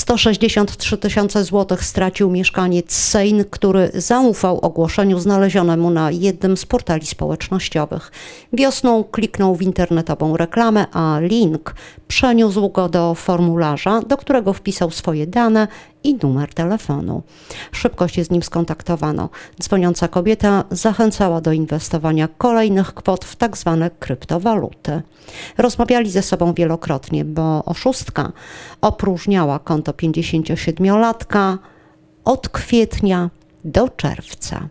163 tysiące złotych stracił mieszkaniec Sejn, który zaufał ogłoszeniu znalezionemu na jednym z portali społecznościowych. Wiosną kliknął w internetową reklamę, a link przeniósł go do formularza, do którego wpisał swoje dane i numer telefonu. Szybko się z nim skontaktowano. Dzwoniąca kobieta zachęcała do inwestowania kolejnych kwot w tak zwane kryptowaluty. Rozmawiali ze sobą wielokrotnie, bo oszustka opróżniała konto 57-latka od kwietnia do czerwca.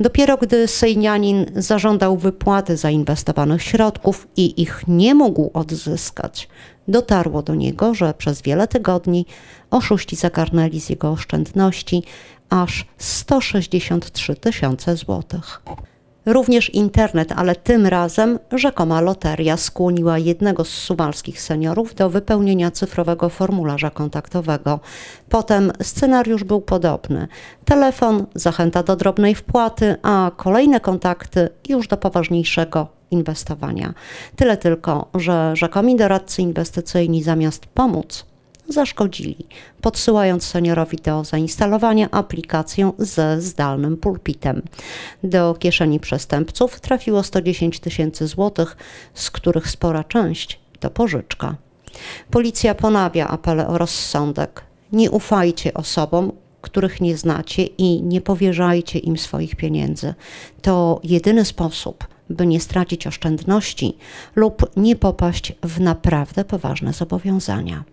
Dopiero gdy Sejnianin zażądał wypłaty zainwestowanych środków i ich nie mógł odzyskać, dotarło do niego, że przez wiele tygodni oszuści zagarnęli z jego oszczędności aż 163 tysiące złotych. Również internet, ale tym razem rzekoma loteria skłoniła jednego z suwalskich seniorów do wypełnienia cyfrowego formularza kontaktowego. Potem scenariusz był podobny. Telefon, zachęta do drobnej wpłaty, a kolejne kontakty już do poważniejszego inwestowania. Tyle tylko, że rzekomi doradcy inwestycyjni zamiast pomóc, zaszkodzili, podsyłając seniorowi do zainstalowania aplikację ze zdalnym pulpitem. Do kieszeni przestępców trafiło 110 tysięcy złotych, z których spora część to pożyczka. Policja ponawia apele o rozsądek. Nie ufajcie osobom, których nie znacie i nie powierzajcie im swoich pieniędzy. To jedyny sposób, by nie stracić oszczędności lub nie popaść w naprawdę poważne zobowiązania.